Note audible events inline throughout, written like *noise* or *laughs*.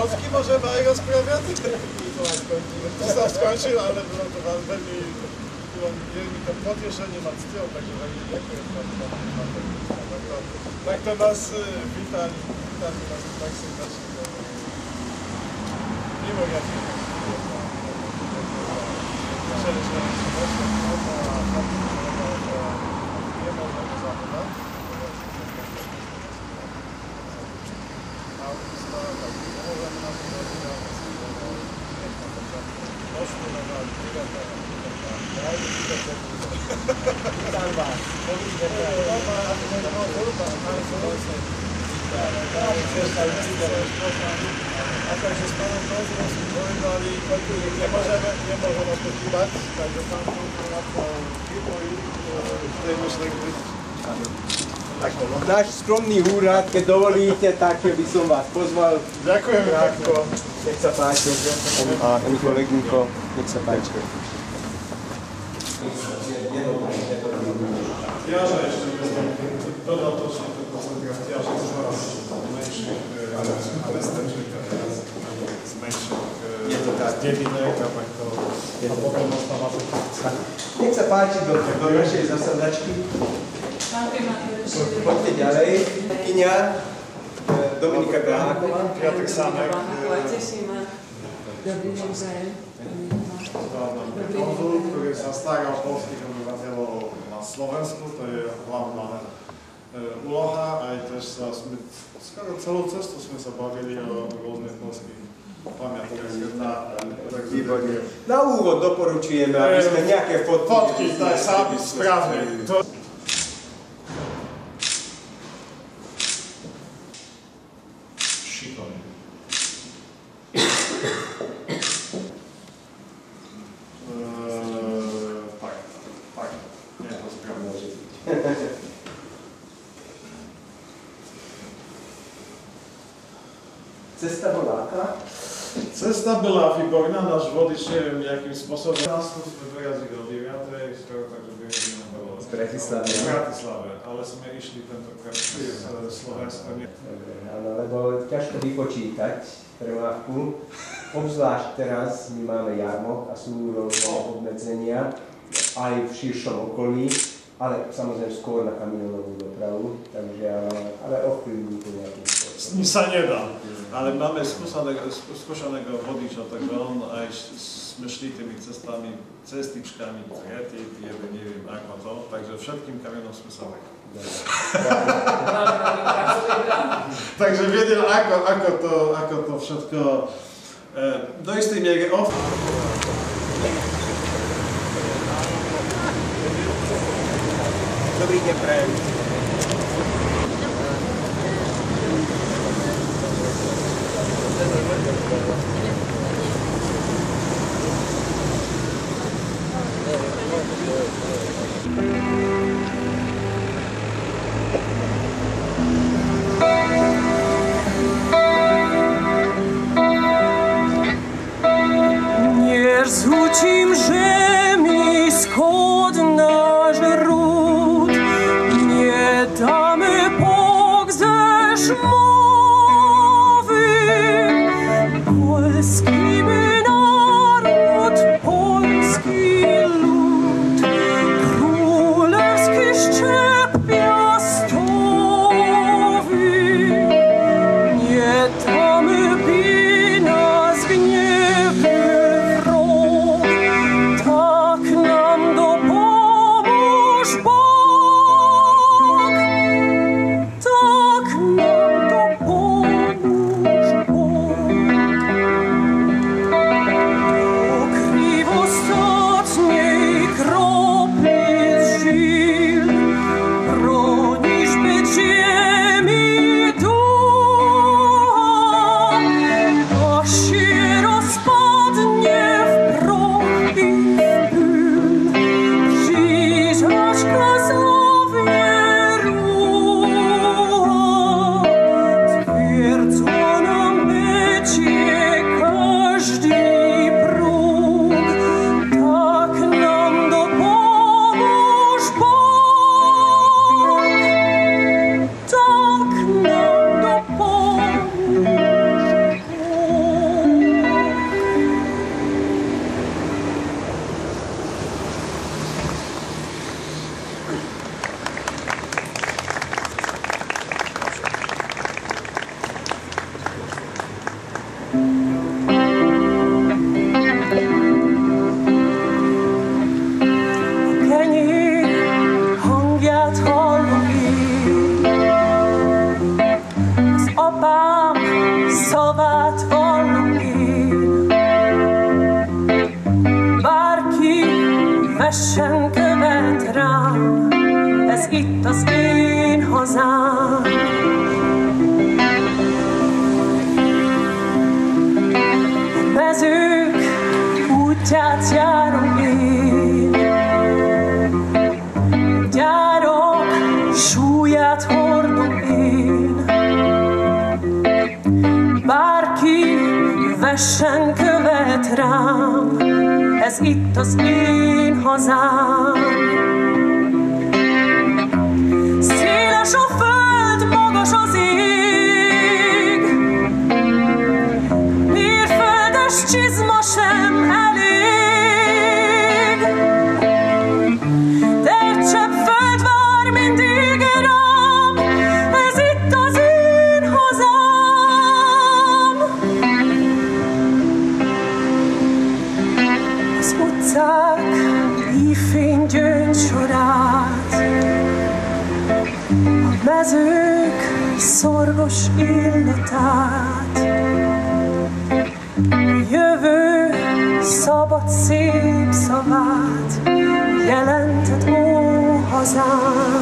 Polski możemy aj rozprawiać. To sam skończył, ale było to wam veľmi, było mi to pocieszenie nad tyłu, także veľmi dziękuję wam za tak to, tak to nas y, witali, witali nas tak serdecznie. Mimo jak Serdecznie nie możemy zapytać. Witam Was. A także z panem Kozłem powiedzieli, nie możemy, nie możemy poszukiwać, także pan tu piwo i tutaj myślę, gdy Tak, náš skromný úrad, keď dovolíte, tak by som vás pozval. Ďakujem krátko. Nech sa páči. A pani kolegynko, nech sa páči. To, z a tak to a Nech sa páči do, do našej zasadačky. Poďte ďalej. Kyňa e, Dominika Gáková. Piatek Samek, Dobrý deň, konzul, który zastarał polskich obywateli na Slovensku, to jest główna e, úloha, aj też sa sme, skoro celú cestu sme sa bavili o rôznych polských tak Výborne. Na úvod doporučujeme, aby sme nejaké fotky... Fotky, tak sami, správne. To... Šikovne. Eee, tak, tak, nie, to sprawdzę. Cesta bola aká? Cesta była wyborna, nasz wodicz nie wiem jakim sposobem. Nas tu sme wyrazili o 9, skoro tak, żeby nie Bratislavy. Z Bratislavy, ale sme išli tentokrát z Slovenska. Nie. Dobre, áno, lebo ťažko vypočítať premávku. Obzvlášť teraz my máme jarmok a sú rôzne obmedzenia aj v širšom okolí, ale samozrejme skôr na kamionovú dopravu, takže ale, ale to nejakým spôsobom. Nic sa nie da, ale máme skúseného, skúseného vodiča, takže on aj sme šli tými cestami, cestičkami, triety, jeden neviem ako to, takže všetkým kamionom sme sa vekli. *laughs* Takže vedel, ako, ako, to, ako to všetko e, do istej miery of... Dobrý deň, prajem. Vessen követ rám, ez itt az én hazám. A mezők útját járom én, gyárok súlyát hordom én. Bárki vessen követ rám, ez itt az én hazám.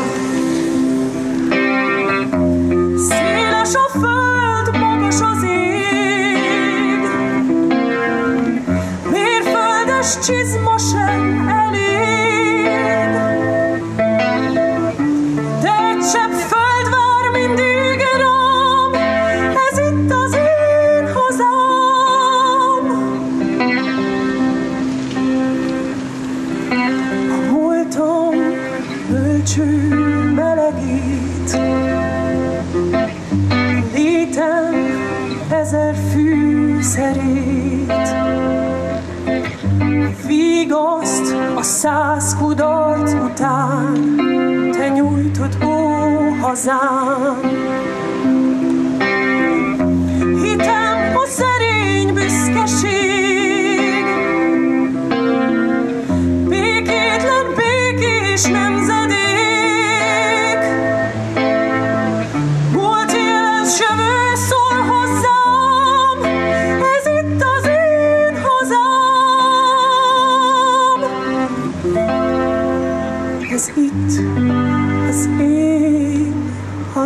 you. Száz kudarc után, te nyújtod, ó hazám. Hitem a szerény büszkeség, békétlen békés nemzedék.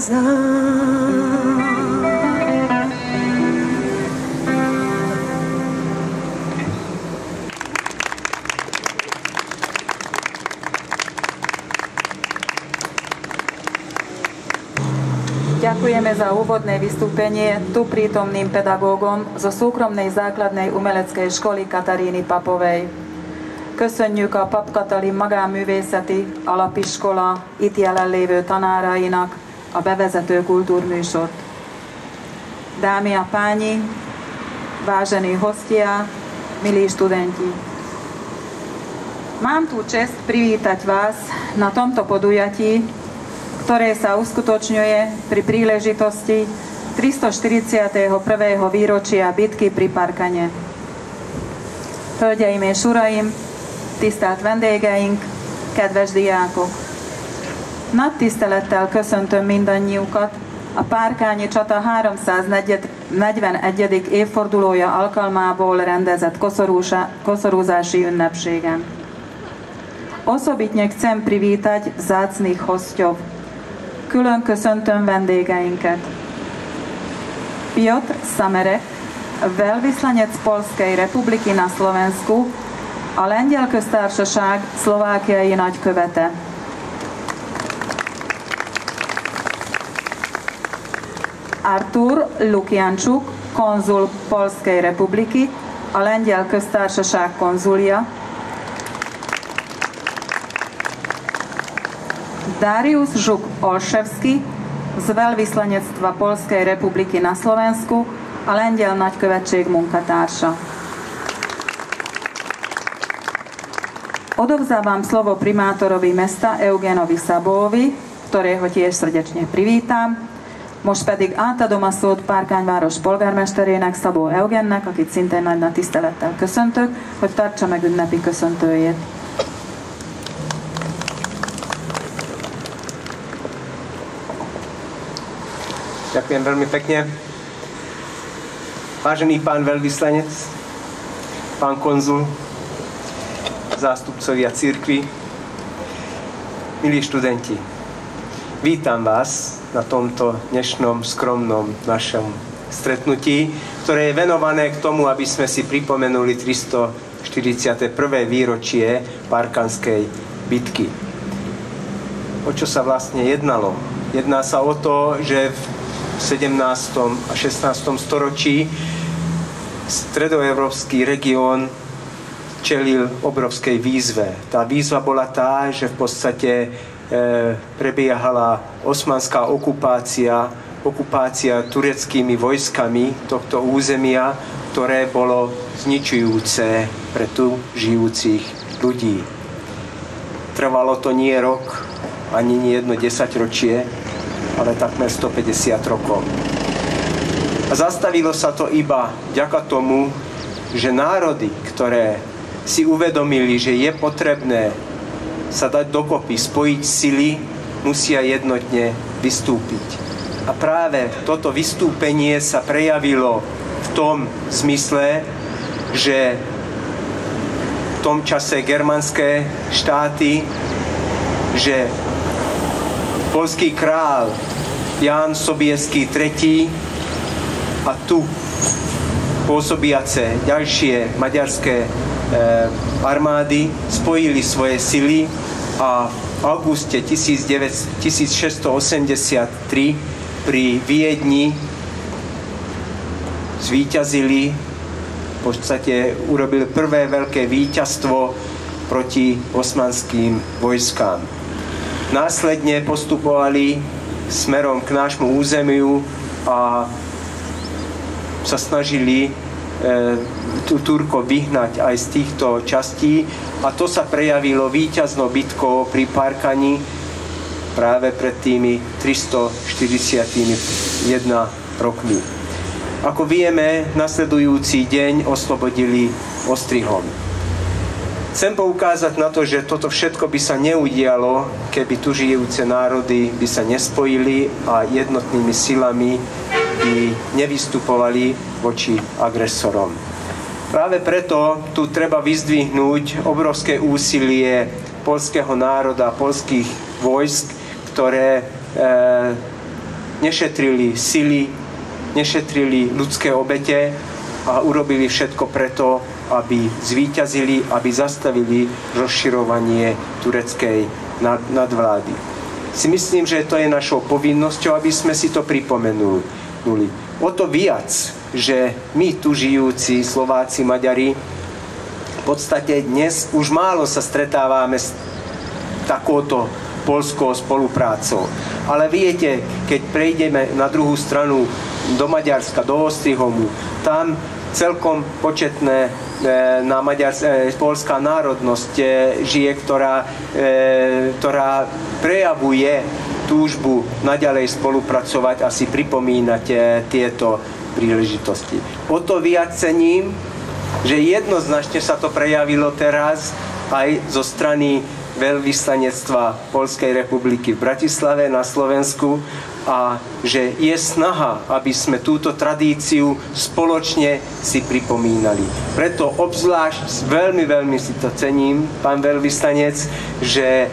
Hazám. Ďakujeme za úvodné vystúpenie tu prítomným pedagógom zo súkromnej základnej umeleckej školy Kataríny Papovej. Köszönjük a Pap Katalin Magánművészeti Alapiskola itt jelenlévő tanárainak a bevezető kultúrműsort. Dámy a páni, vážení hostia, milí študenti. Mám tu čest privítať vás na tomto podujatí, ktoré sa uskutočňuje pri príležitosti 341. výročia bitky pri Parkane. Hölgyeim és uraim, tisztelt vendégeink, kedves diákok! Nagy tisztelettel köszöntöm mindannyiukat a Párkányi csata 341. évfordulója alkalmából rendezett koszorúzási ünnepségen. Osobitne chcem privítať zácných hostov. Külön köszöntöm vendégeinket. Piotr Samerek, veľvyslanec Polskej republiky na Slovensku, a Lengyel köztársaság szlovákiai nagykövete. Artur Lukjancsuk, konzul Polskej republiky, a Lengyel köztársaság konzulja, Darius Žuk Olševsky z veľvyslanectva Polskej republiky na Slovensku a Lengyel nagykövetség munkatársa. Odovzdávam slovo primátorovi mesta Eugenovi Szabóvi, ktorého tiež srdečne privítam. Most pedig átadom a szót Párkányváros polgármesterének, Szabó Eugennek, akit szintén nagy nagy tisztelettel köszöntök, hogy tartsa meg ünnepi köszöntőjét. Ďakujem veľmi pekne. Vážený pán veľvyslanec, pán konzul, zástupcovia církvy, Milí študenti, vítam vás na tomto dnešnom skromnom našom stretnutí, ktoré je venované k tomu, aby sme si pripomenuli 341. výročie Parkanskej bitky. O čo sa vlastne jednalo? Jedná sa o to, že v 17. a 16. storočí stredoevropský región čelil obrovskej výzve. Tá výzva bola tá, že v podstate prebiehala osmanská okupácia, okupácia tureckými vojskami tohto územia, ktoré bolo zničujúce pre tu žijúcich ľudí. Trvalo to nie rok, ani nie jedno desaťročie, ale takmer 150 rokov. A zastavilo sa to iba vďaka tomu, že národy, ktoré si uvedomili, že je potrebné sa dať dokopy, spojiť sily, musia jednotne vystúpiť. A práve toto vystúpenie sa prejavilo v tom zmysle, že v tom čase germanské štáty, že polský král Ján Sobieský III a tu pôsobiace ďalšie maďarské armády spojili svoje sily a v auguste 19, 1683 pri Viedni zvíťazili, v podstate urobili prvé veľké víťazstvo proti osmanským vojskám. Následne postupovali smerom k nášmu územiu a sa snažili e, tú Turko vyhnať aj z týchto častí a to sa prejavilo víťaznou bitkou pri Parkani práve pred tými 341 rokmi. Ako vieme, nasledujúci deň oslobodili Ostrihom. Chcem poukázať na to, že toto všetko by sa neudialo, keby tu žijúce národy by sa nespojili a jednotnými silami by nevystupovali voči agresorom. Práve preto tu treba vyzdvihnúť obrovské úsilie polského národa, polských vojsk, ktoré e, nešetrili sily, nešetrili ľudské obete a urobili všetko preto, aby zvíťazili, aby zastavili rozširovanie tureckej nadvlády. Si myslím, že to je našou povinnosťou, aby sme si to pripomenuli dotknuli. O to viac, že my tu žijúci Slováci, Maďari, v podstate dnes už málo sa stretávame s takouto polskou spoluprácou. Ale viete, keď prejdeme na druhú stranu do Maďarska, do Ostrihomu, tam celkom početné e, na Maďars, e, polská národnosť e, žije, ktorá, ktorá prejavuje túžbu naďalej spolupracovať a si pripomínať tieto príležitosti. O to viac cením, že jednoznačne sa to prejavilo teraz aj zo strany veľvyslanectva Polskej republiky v Bratislave na Slovensku a že je snaha, aby sme túto tradíciu spoločne si pripomínali. Preto obzvlášť veľmi, veľmi si to cením, pán veľvyslanec, že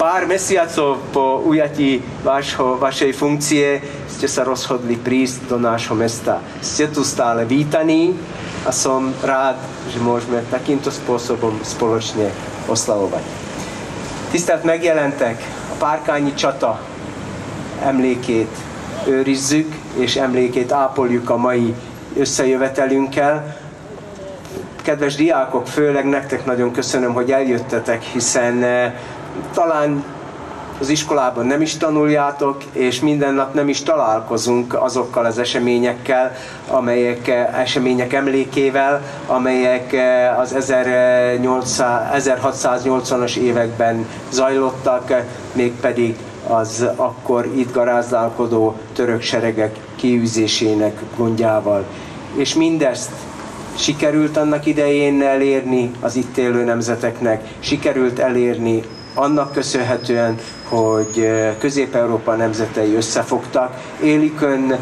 pár mesiacov po ujatí vašho, vašej funkcie ste sa rozhodli prísť do nášho mesta. Ste tu stále vítaní a som rád, že môžeme takýmto spôsobom spoločne oslavovať. Tisztelt megjelentek, a párkányi csata emlékét őrizzük, és emlékét ápoljuk a mai összejövetelünkkel. Kedves diákok, főleg nektek nagyon köszönöm, hogy eljöttetek, hiszen eh, talán az iskolában nem is tanuljátok, és minden nap nem is találkozunk azokkal az eseményekkel, amelyek események emlékével, amelyek az 1680-as években zajlottak, mégpedig az akkor itt garázdálkodó török seregek kiűzésének gondjával. És mindezt sikerült annak idején elérni az itt élő nemzeteknek, sikerült elérni annak köszönhetően, hogy Közép-Európa nemzetei összefogtak. Élik ön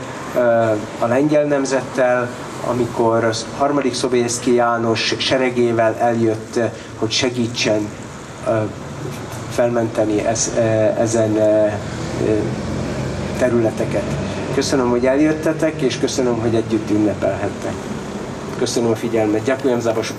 a lengyel nemzettel, amikor a harmadik Szobészki János seregével eljött, hogy segítsen felmenteni ez, ezen területeket. Köszönöm, hogy eljöttetek, és köszönöm, hogy együtt ünnepelhettek. Köszönöm a figyelmet. Ďakujem za vašu.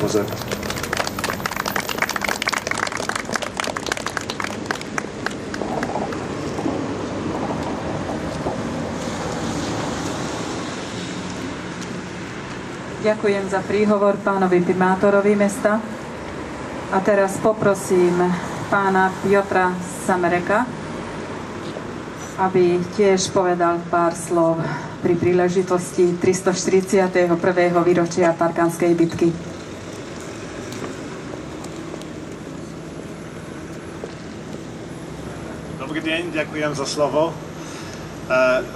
Ďakujem za príhovor pánovi primátorovi mesta. A teraz poprosím pána Piotra Samereka, aby tiež povedal pár slov pri príležitosti 341. výročia Tarkanskej bitky. Dobrý deň, ďakujem za slovo. E,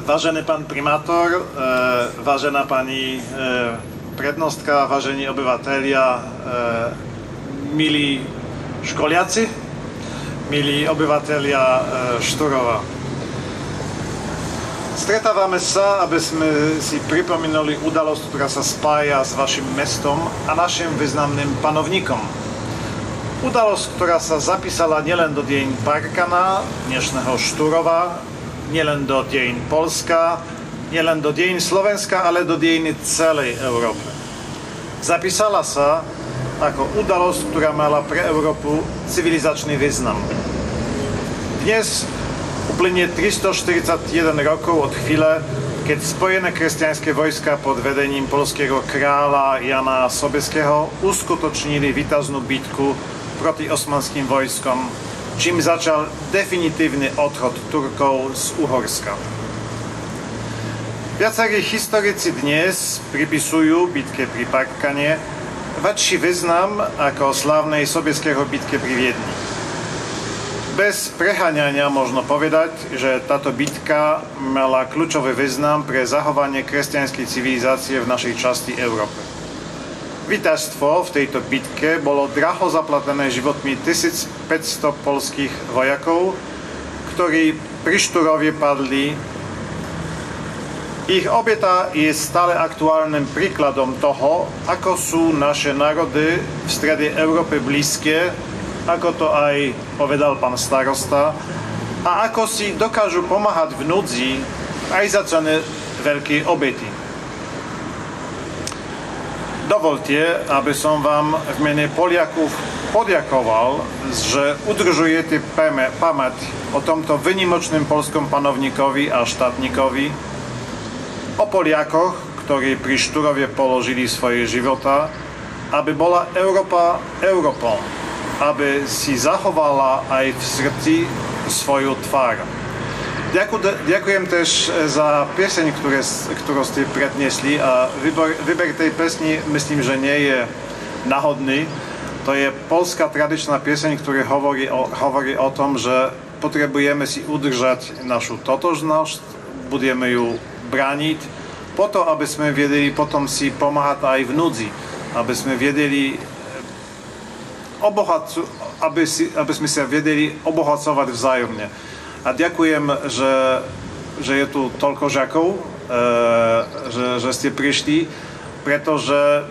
vážený pán primátor, e, vážená pani e, prednostka, vážení obyvatelia, milí školiaci, milí obyvatelia Šturova. Stretávame sa, aby sme si pripomínali udalosť, ktorá sa spája s vašim mestom a našim významným panovníkom. Udalosť, ktorá sa zapísala nielen do dejín Parkana, dnešného Šturova, nielen do dejín Polska, nielen do dejín Slovenska, ale do dejín celej Európy. Zapísala sa ako udalosť, ktorá mala pre Európu civilizačný význam. Dnes uplynie 341 rokov od chvíle, keď spojené kresťanské vojska pod vedením polského kráľa Jana Sobeského uskutočnili výtaznú bitku proti osmanským vojskom, čím začal definitívny odchod Turkov z Uhorska. Viacerí historici dnes pripisujú bitke pri Parkane väčší význam ako slávnej sobieského bitke pri Viedni. Bez preháňania možno povedať, že táto bitka mala kľúčový význam pre zahovanie kresťanskej civilizácie v našej časti Európy. Víťazstvo v tejto bitke bolo draho zaplatené životmi 1500 polských vojakov, ktorí pri Šturovie padli. Ich obeta je stále aktuálnym príkladom toho, ako sú naše národy v strede Európy blízke ako to aj povedal pán starosta, a ako si dokážu pomáhať v núdzi aj za ceny veľké obety. Dovolte, aby som vám v mene Poliakov poďakoval, že udržujete pamäť o tomto vynimočným polskom panovníkovi a štátnikovi, o Poliakoch, ktorí pri Šturovie položili svoje života, aby bola Európa Európou aby si zachovala aj v srdci svoju tvár. Ďakujem też za pieseň, ktoré, ktorú ste predniesli a výber, výber tej pesni myslím, že nie je náhodný. To je polská tradičná pieseň, ktorá hovorí o, hovorí o tom, že potrebujeme si udržať našu totožnosť, budeme ju brániť, po to, aby sme vedeli potom si pomáhať aj v núdzi, aby sme vedeli obohacu, aby, si, aby sme sa vedeli obohacovať vzájomne. A ďakujem, že, že je tu toľko žakov, e, že, že ste prišli, pretože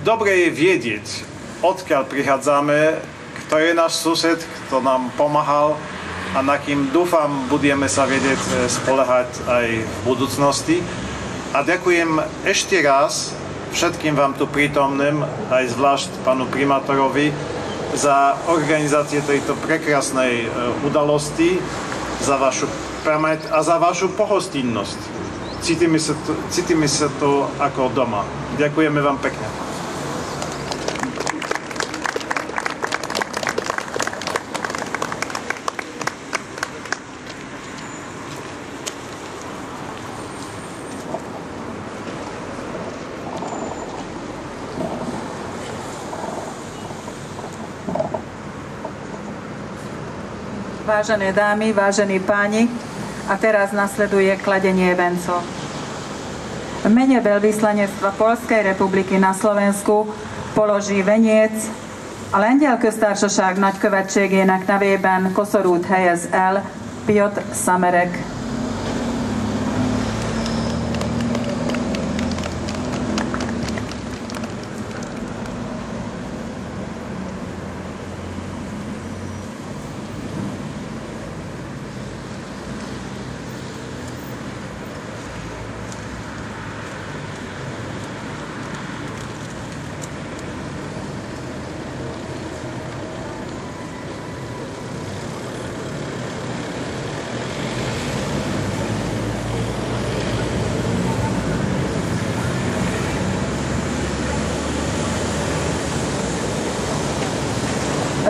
dobre je vedieť, odkiaľ prichádzame, kto je náš sused, kto nám pomáhal a na kým dúfam, budeme sa vedieť e, spolehať aj v budúcnosti. A ďakujem ešte raz všetkým vám tu prítomným, aj zvlášť pánu primátorovi, za organizácie tejto prekrásnej e, udalosti, za vašu pamäť a za vašu pohostinnosť. Cítime sa tu, cítime sa tu ako doma. Ďakujeme vám pekne. Vážené dámy, vážení páni, a teraz nasleduje kladenie vencov. V mene veľvyslanectva Polskej republiky na Slovensku položí veniec a lengyel köztársaság nagykövetségének nevében koszorút helyez el Piotr Samerek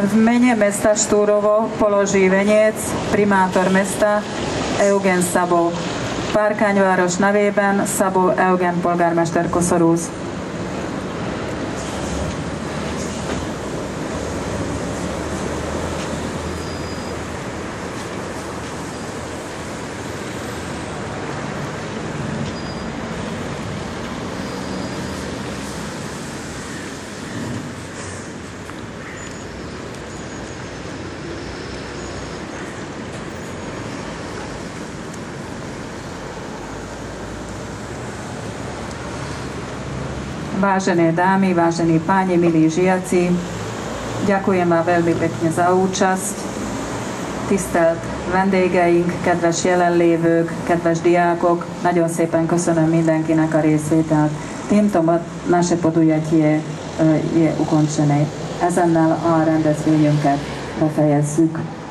V mene mesta Štúrovo položí veniec primátor mesta Eugen Szabó. Párkányváros nevében Szabó Eugen polgármester Koszorúz. Vážené dámy, vážení páni, milí žiaci, ďakujem vám veľmi pekne za účasť. Tisztelt vendégeink, kedves jelenlévők, kedves diákok, nagyon szépen köszönöm mindenkinek a részvételt. Tímto naše podujatie je ukončené. Ezennel a rendezvényünket befejezzük.